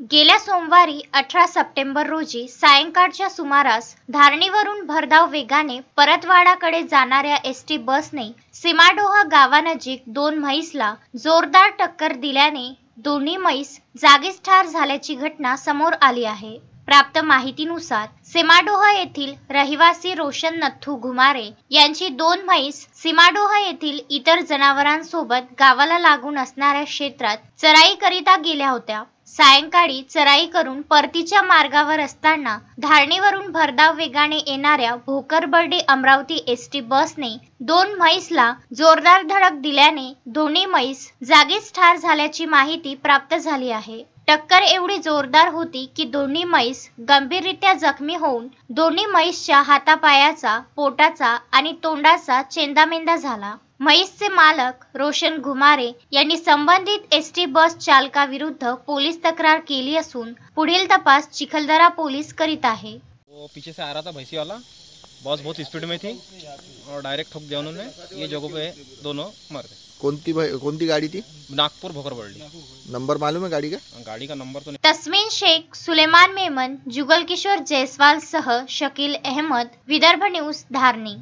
गेल्या सोमवारी अठरा सप्टेंबर रोजी सायंकाळच्या सुमारास धारणीवरून भरधाव वेगाने परतवाडाकडे जाणाऱ्या एस टी बसने सीमाडोहा गावानजीक दोन म्हैसला जोरदार टक्कर दिल्याने दोन्ही म्हैस जागीच ठार झाल्याची घटना समोर आली आहे. प्राप्त माहितीनुसार सीमाडोहा येथील रहिवासी रोशन नथू घुमारे यांची दोन म्हैस सीमाडोहा येथील इतर जनावरांसोबत गावाला लागून असणाऱ्या क्षेत्रात चराईकरिता गेल्या होत्या. सायंकाळी चराई करून परतीच्या मार्गावर असताना धारणीवरून भरधाव वेगाने येणाऱ्या भोकरबर्डी अमरावती एस टी बसने दोन म्हैसला जोरदार धडक दिल्याने दोन्ही म्हैस जागीच ठार झाल्याची माहिती प्राप्त झाली आहे. टक्कर एवढी जोरदार होती की दोन्ही म्हैस गंभीररित्या जखमी होऊन दोन्ही म्हैसच्या हातापायाचा पोटाचा आणि तोंडाचा चेंदामेंदा झाला. म्हैसचे मालक रोशन घुमारे यांनी संबंधित एस टी बस चालकाविरुद्ध पोलीस तक्रार केली असून पुढील तपास चिखलदरा पोलीस करीत आहे. पीछे से आ रहा था भैंसी वाला बस बहुत स्पीड में थी और डायरेक्ट ठोक दिया उन्होंने। ये जगहों पे दोनों मर गए। कोणती कोणती गाडी थी? नागपुर भोकरबर्डी नंबर मालूम है गाड़ी का? गाड़ी का नंबर तो तस्मीन शेख सुलेमान मेमन जुगल किशोर जयसवाल सह शकील अहमद विदर्भ न्यूज़ धारणी।